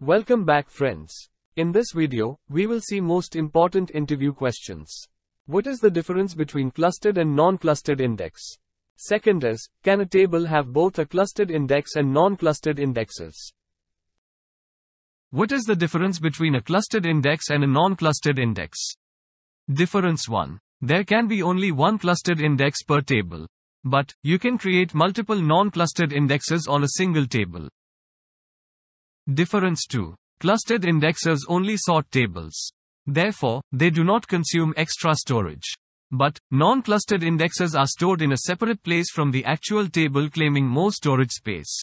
Welcome back friends. In this video, we will see most important interview questions. What is the difference between clustered and non-clustered index? Second is, can a table have both a clustered index and non-clustered indexes? What is the difference between a clustered index and a non-clustered index? Difference 1. There can be only one clustered index per table. But, you can create multiple non-clustered indexes on a single table. Difference 2. Clustered indexes only sort tables. Therefore, they do not consume extra storage. But, non-clustered indexes are stored in a separate place from the actual table claiming more storage space.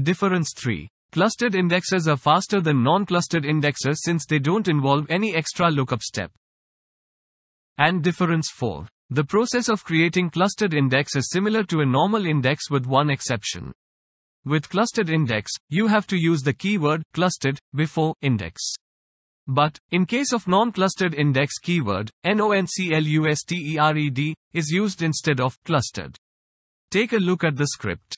Difference 3. Clustered indexes are faster than non-clustered indexes since they don't involve any extra lookup step. And difference 4. The process of creating clustered index is similar to a normal index with one exception. With clustered index, you have to use the keyword clustered before index. But, in case of non-clustered index keyword, NONCLUSTERED, is used instead of clustered. Take a look at the script.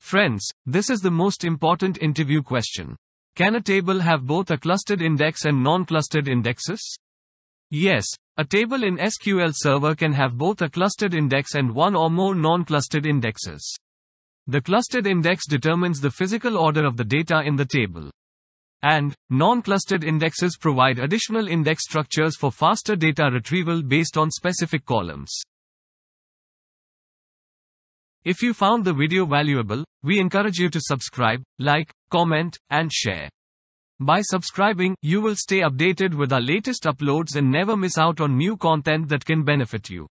Friends, this is the most important interview question. Can a table have both a clustered index and non-clustered indexes? Yes, a table in SQL Server can have both a clustered index and one or more non-clustered indexes. The clustered index determines the physical order of the data in the table. And, non-clustered indexes provide additional index structures for faster data retrieval based on specific columns. If you found the video valuable, we encourage you to subscribe, like, comment, and share. By subscribing, you will stay updated with our latest uploads and never miss out on new content that can benefit you.